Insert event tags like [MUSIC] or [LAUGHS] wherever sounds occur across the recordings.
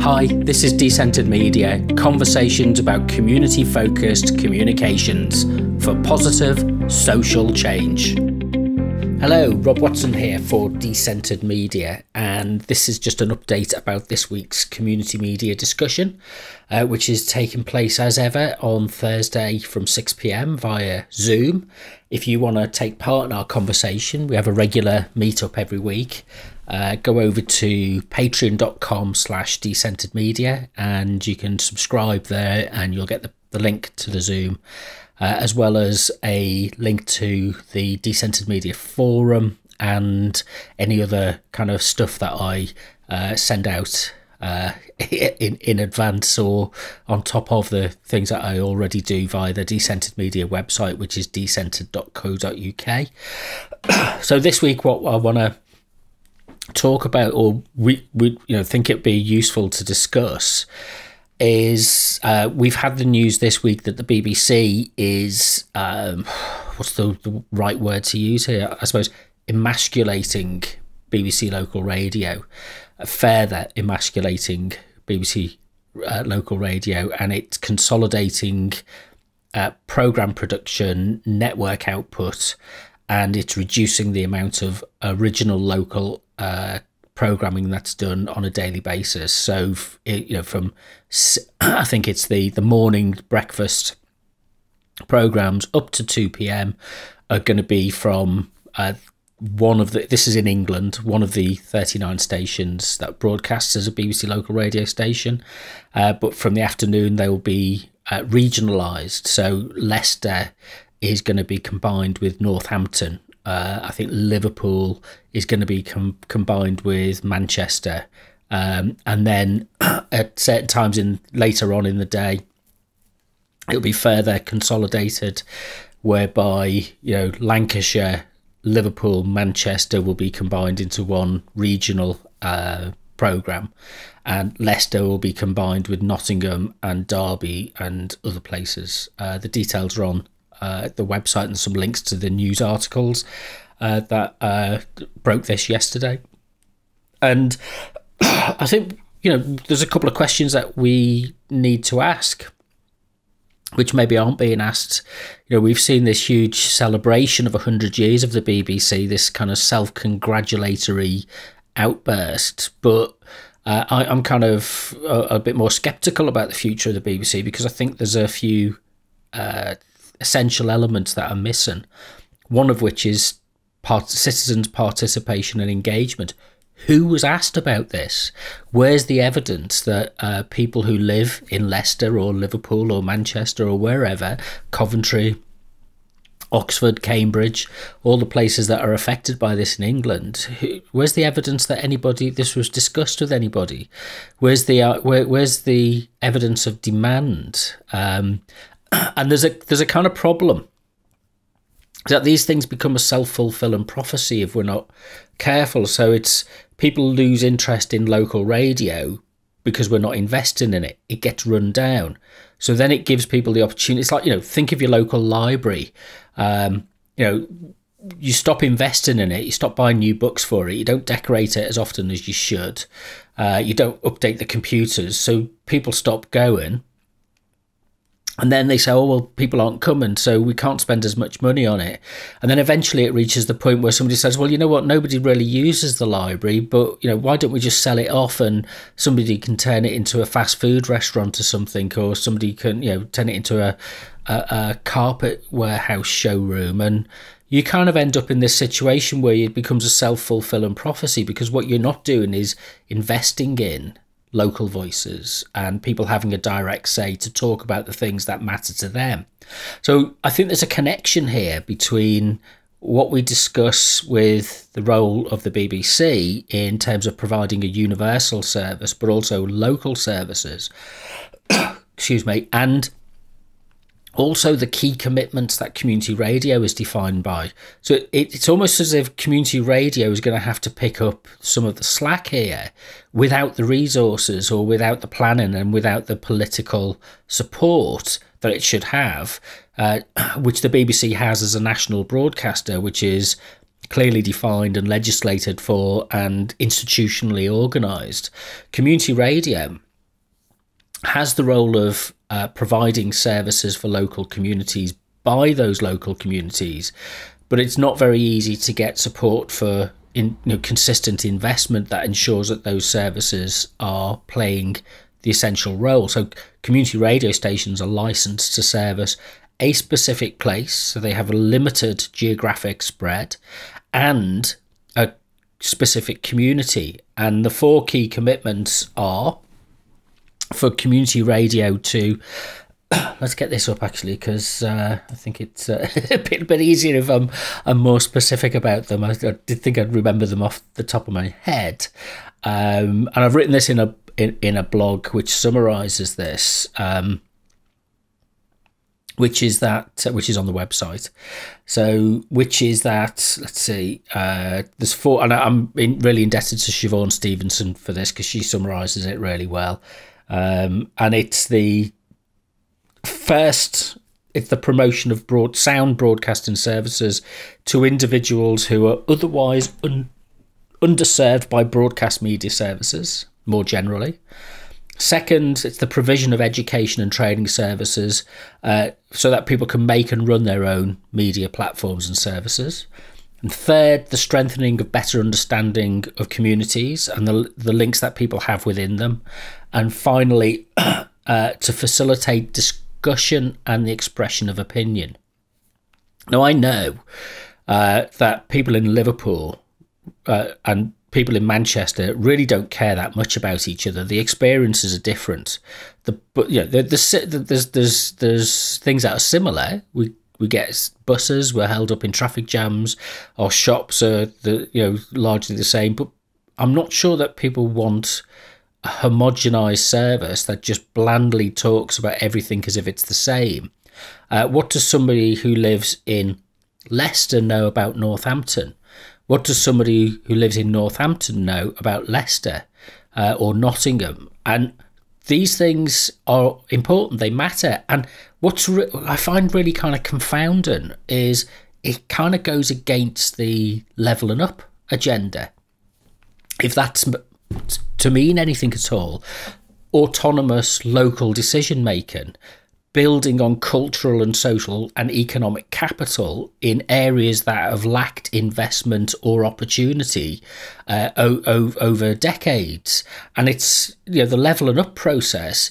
Hi, this is Decentered Media, conversations about community focused communications for positive social change. Hello, Rob Watson here for Decentered Media, and this is just an update about this week's community media discussion, uh, which is taking place as ever on Thursday from 6 pm via Zoom. If you want to take part in our conversation, we have a regular meetup every week. Uh, go over to patreon.com slash decentered media and you can subscribe there and you'll get the, the link to the Zoom uh, as well as a link to the Decentered Media forum and any other kind of stuff that I uh, send out uh, [LAUGHS] in in advance or on top of the things that I already do via the Decentered Media website, which is decentered.co.uk. [CLEARS THROAT] so this week, what I want to talk about, or we, we you know think it'd be useful to discuss, is uh, we've had the news this week that the BBC is um, what's the, the, right word to use here? I suppose emasculating BBC local radio, further emasculating BBC uh, local radio, and it's consolidating uh, program production, network output, and it's reducing the amount of original local uh, programming that's done on a daily basis. So, you know, from [CLEARS THROAT] I think it's the the morning breakfast programs up to two p.m. are going to be from uh, one of the. This is in England, one of the thirty-nine stations that broadcasts as a BBC local radio station. Uh, but from the afternoon, they will be uh, regionalised. So Leicester is going to be combined with Northampton uh, I think Liverpool is going to be com- combined with Manchester, um, and then [CLEARS THROAT] at certain times in later on in the day, it'll be further consolidated, whereby you know Lancashire, Liverpool, Manchester will be combined into one regional uh, program, and Leicester will be combined with Nottingham and Derby and other places. Uh, the details are on uh, the website and some links to the news articles uh, that uh, broke this yesterday. And [CLEARS THROAT] I think, you know, there's a couple of questions that we need to ask, which maybe aren't being asked. You know, we've seen this huge celebration of 100 years of the BBC, this kind of self congratulatory outburst, but. Uh, I, am kind of a, a, bit more skeptical about the future of the BBC because I think there's a few uh, essential elements that are missing. One of which is part, citizens' participation and engagement. Who was asked about this? Where's the evidence that uh, people who live in Leicester or Liverpool or Manchester or wherever, Coventry, Oxford, Cambridge, all the places that are affected by this in England. Where's the evidence that anybody this was discussed with anybody? Where's the uh, where, where's the evidence of demand? Um, and there's a there's a kind of problem that these things become a self-fulfilling prophecy if we're not careful. So it's people lose interest in local radio because we're not investing in it. It gets run down. So then it gives people the opportunity it's like you know think of your local library. Um, you know you stop investing in it you stop buying new books for it you don't decorate it as often as you should uh, you don't update the computers. So people stop going and then they say, oh, well, people aren't coming, so we can't spend as much money on it. And then eventually it reaches the point where somebody says, well, you know what, nobody really uses the library, but, you know, why don't we just sell it off and somebody can turn it into a fast food restaurant or something, or somebody can, you know, turn it into a, a, a carpet warehouse showroom. And you kind of end up in this situation where it becomes a self fulfilling prophecy because what you're not doing is investing in local voices and people having a direct say to talk about the things that matter to them. So I think there's a connection here between what we discuss with the role of the BBC in terms of providing a universal service, but also local services, [COUGHS] excuse me, and also the key commitments that community radio is defined by. So it, it's almost as if community radio is going to have to pick up some of the slack here without the resources or without the planning and without the political support that it should have, uh, [CLEARS THROAT] which the BBC has as a national broadcaster, which is clearly defined and legislated for and institutionally organised. Community radio has the role of uh, providing services for local communities by those local communities, but it's not very easy to get support for in, you know, consistent investment that ensures that those services are playing the essential role. So, community radio stations are licensed to service a specific place, so they have a limited geographic spread and a specific community. And the four key commitments are for community radio to [CLEARS THROAT] let's get this up actually because uh, I think it's uh, [LAUGHS] a bit, a bit easier if I'm, I'm more specific about them. I, I, did think I'd remember them off the top of my head, um, and I've written this in a in, in a blog which summarizes this. Um, which is that which is on the website so which is that let's see uh, there's four and i'm really indebted to siobhan stevenson for this because she summarizes it really well um, and it's the first it's the promotion of broad sound broadcasting services to individuals who are otherwise un, underserved by broadcast media services more generally Second, it's the provision of education and training services uh, so that people can make and run their own media platforms and services. And third, the strengthening of better understanding of communities and the, the links that people have within them. And finally, [CLEARS THROAT] uh, to facilitate discussion and the expression of opinion. Now, I know uh, that people in Liverpool uh, and people in Manchester really don't care that much about each other. The experiences are different. The but yeah, the, the, there's there's there's things that are similar. We we get buses, we're held up in traffic jams, our shops are the you know largely the same. But I'm not sure that people want a homogenized service that just blandly talks about everything as if it's the same. Uh, what does somebody who lives in Leicester know about Northampton? What does somebody who lives in Northampton know about Leicester uh, or Nottingham? And these things are important, they matter. And what's re- I find really kind of confounding is it kind of goes against the levelling up agenda. If that's to mean anything at all, autonomous local decision making building on cultural and social and economic capital in areas that have lacked investment or opportunity uh, o- o- over decades. And it's, you know, the levelling up process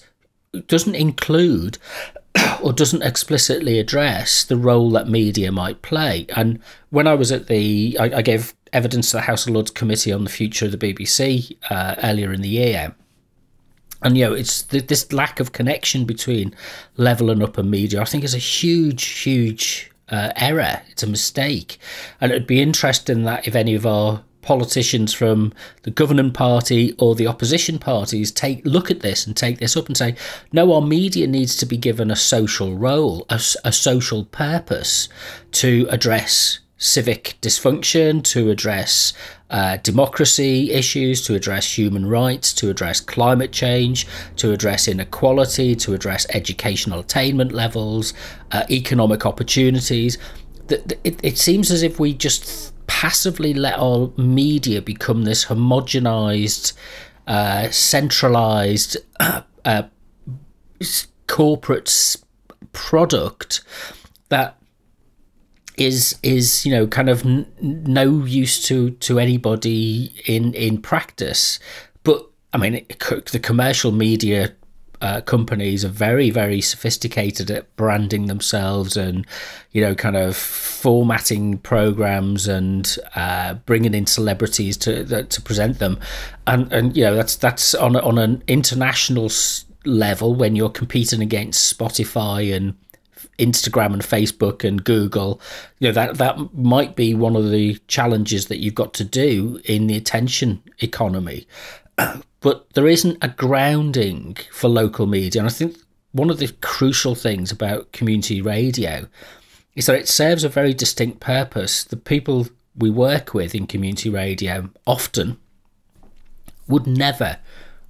doesn't include or doesn't explicitly address the role that media might play. And when I was at the, I, I gave evidence to the House of Lords Committee on the Future of the BBC uh, earlier in the year. And you know it's this lack of connection between level and upper media i think is a huge huge uh, error. It's a mistake. And it'd be interesting that if any of our politicians from the governing party or the opposition parties take look at this and take this up and say no our media needs to be given a social role a, a social purpose to address civic dysfunction, to address uh, democracy issues, to address human rights, to address climate change, to address inequality, to address educational attainment levels, uh, economic opportunities. It, it, it seems as if we just passively let our media become this homogenized, uh, centralized [CLEARS THROAT] uh, corporate product that is is you know kind of n- no use to to anybody in in practice. But i mean it, the commercial media uh, companies are very very sophisticated at branding themselves and you know kind of formatting programs and uh, bringing in celebrities to to present them and and you know that's that's on on an international level when you're competing against Spotify and Instagram and Facebook and Google, you know that that might be one of the challenges that you've got to do in the attention economy. But there isn't a grounding for local media, and I think one of the crucial things about community radio is that it serves a very distinct purpose. The people we work with in community radio often would never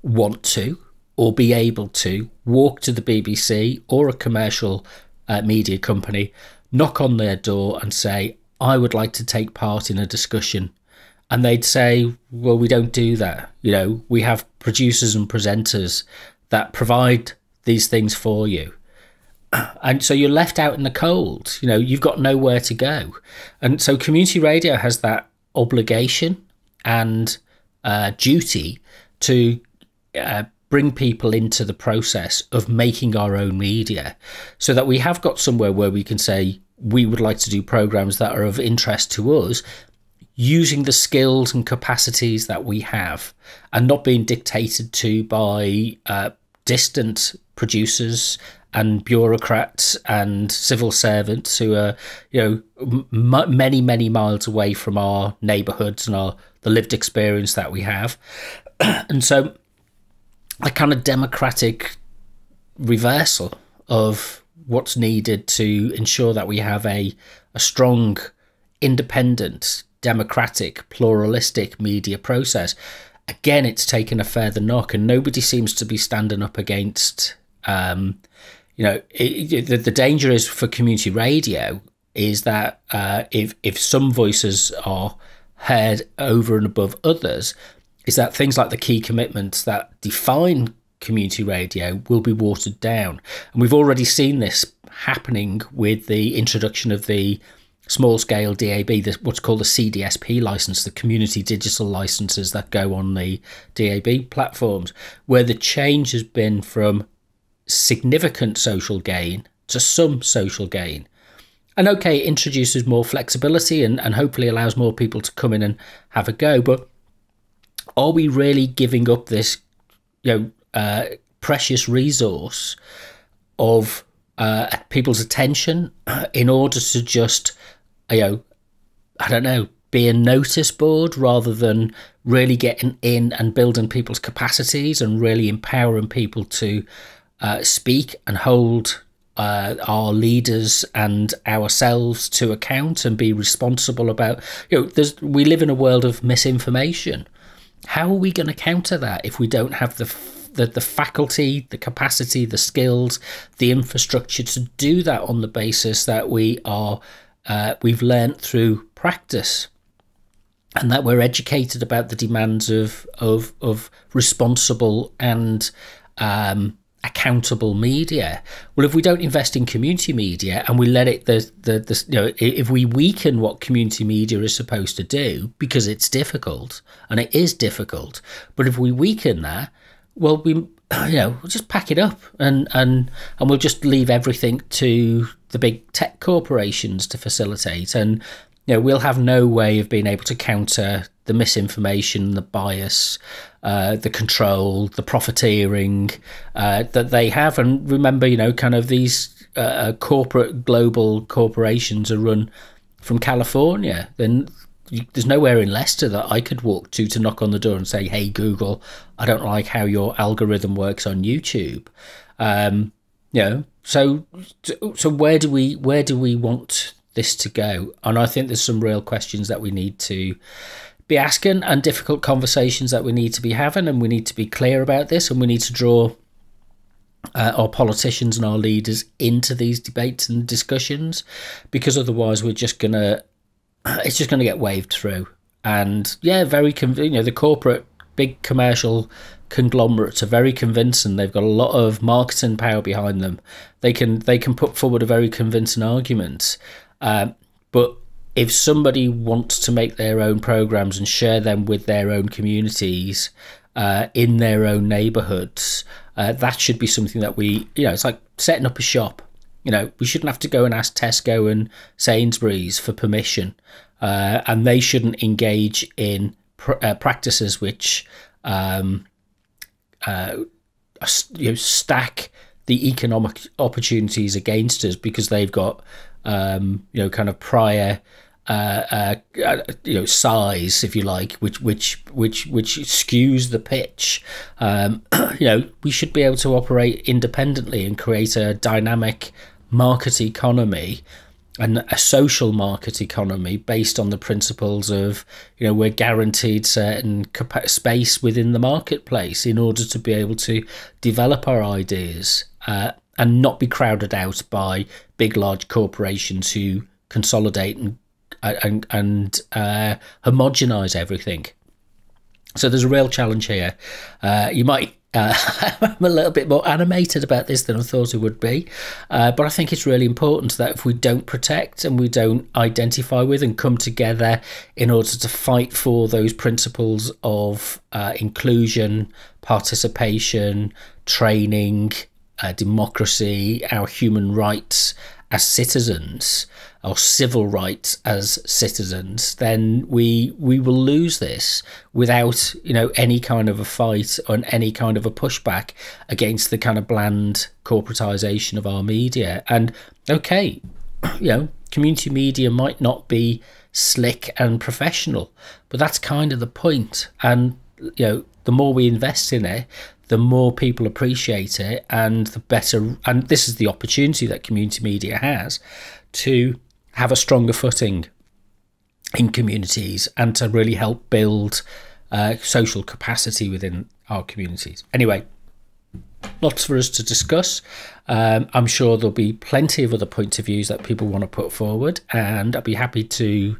want to or be able to walk to the BBC or a commercial uh, media company, knock on their door and say, I would like to take part in a discussion. And they'd say, Well, we don't do that. You know, we have producers and presenters that provide these things for you. And so you're left out in the cold. You know, you've got nowhere to go. And so community radio has that obligation and uh, duty to uh, bring people into the process of making our own media so that we have got somewhere where we can say we would like to do programs that are of interest to us using the skills and capacities that we have and not being dictated to by uh, distant producers and bureaucrats and civil servants who are, you know, m- many many miles away from our neighbourhoods and our the lived experience that we have, [CLEARS THROAT] and so a kind of democratic reversal of what's needed to ensure that we have a a strong, independent, democratic, pluralistic media process. Again, it's taken a further knock, and nobody seems to be standing up against um, you know, it, it, the, the danger is for community radio is that uh, if if some voices are heard over and above others, is that things like the key commitments that define community radio will be watered down, and we've already seen this happening with the introduction of the small scale DAB, the, what's called the CDSP license, the community digital licenses that go on the DAB platforms, where the change has been from significant social gain to some social gain. And okay, it introduces more flexibility and, and hopefully allows more people to come in and have a go. But are we really giving up this, you know, uh, precious resource of uh, people's attention in order to just, you know, I don't know, be a notice board rather than really getting in and building people's capacities and really empowering people to uh, speak and hold uh, our leaders and ourselves to account and be responsible about you know we live in a world of misinformation. How are we going to counter that if we don't have the the, the faculty the capacity the skills the infrastructure to do that on the basis that we are uh, we've learnt through practice and that we're educated about the demands of of of responsible and um, accountable media. Well, if we don't invest in community media and we let it, the, the, the, you know, if we weaken what community media is supposed to do because it's difficult and it is difficult, but if we weaken that, well, we, [CLEARS THROAT] you know, we'll just pack it up and, and, and we'll just leave everything to the big tech corporations to facilitate. And, you know, we'll have no way of being able to counter the misinformation, the bias, uh, the control, the profiteering uh, that they have. And remember, you know, kind of these uh, uh corporate global corporations are run from California. Then there's nowhere in Leicester that I could walk to to knock on the door and say, "Hey Google, I don't like how your algorithm works on YouTube." Um, you know, so so where do we where do we want this to go? And I think there's some real questions that we need to be asking and difficult conversations that we need to be having, and we need to be clear about this, and we need to draw uh, our politicians and our leaders into these debates and discussions, because otherwise we're just gonna [CLEARS THROAT] it's just gonna get waved through. And yeah, very conv- you know the corporate big commercial conglomerates are very convincing. They've got a lot of marketing power behind them. They can they can put forward a very convincing argument. Um, but if somebody wants to make their own programs and share them with their own communities uh, in their own neighborhoods, uh, that should be something that we, you know, it's like setting up a shop. You know, we shouldn't have to go and ask Tesco and Sainsbury's for permission, uh, and they shouldn't engage in pr- uh, practices which um, uh, you know, stack the economic opportunities against us because they've got um, you know kind of prior uh, uh, you know size, if you like, which which which which skews the pitch. Um, [CLEARS THROAT] you know, we should be able to operate independently and create a dynamic market economy and a social market economy based on the principles of you know we're guaranteed certain space within the marketplace in order to be able to develop our ideas uh, and not be crowded out by big large corporations who consolidate and and, and uh, homogenize everything. So there's a real challenge here. Uh, you might uh, [LAUGHS] I'm a little bit more animated about this than I thought it would be. Uh, but I think it's really important that if we don't protect and we don't identify with and come together in order to fight for those principles of uh, inclusion, participation, training, uh, democracy, our human rights as citizens, our civil rights as citizens, then we we will lose this without you know any kind of a fight or any kind of a pushback against the kind of bland corporatization of our media. And okay, [CLEARS THROAT] you know, community media might not be slick and professional, but that's kind of the point. And you know, the more we invest in it, the more people appreciate it and the better and this is the opportunity that community media has to have a stronger footing in communities and to really help build uh, social capacity within our communities. Anyway lots for us to discuss. Um, i'm sure there'll be plenty of other points of views that people want to put forward and i'd be happy to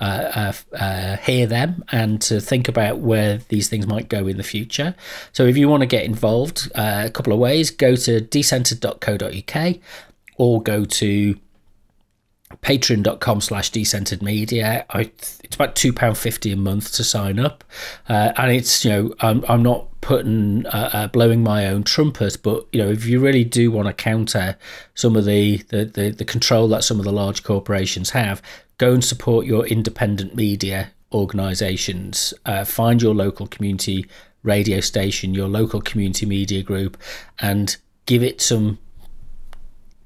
uh, uh, uh, hear them and to think about where these things might go in the future. So if you want to get involved, uh, a couple of ways go to decentered.co.uk or go to patreon.com slash decentered media it's about £2.50 a month to sign up uh, and it's you know i'm, I'm not putting uh, uh, blowing my own trumpet but you know if you really do want to counter some of the, the the the control that some of the large corporations have go and support your independent media organizations uh, find your local community radio station your local community media group and give it some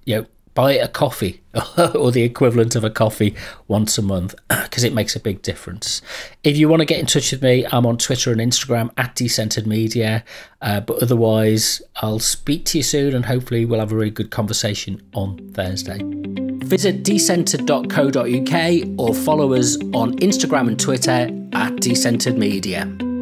you know buy it a coffee [LAUGHS] or the equivalent of a coffee once a month [CLEARS THROAT] because it makes a big difference. If you want to get in touch with me, I'm on Twitter and Instagram at Decentered Media. Uh, but otherwise, I'll speak to you soon and hopefully we'll have a really good conversation on Thursday. Visit decentered.co.uk or follow us on Instagram and Twitter at Decentered Media.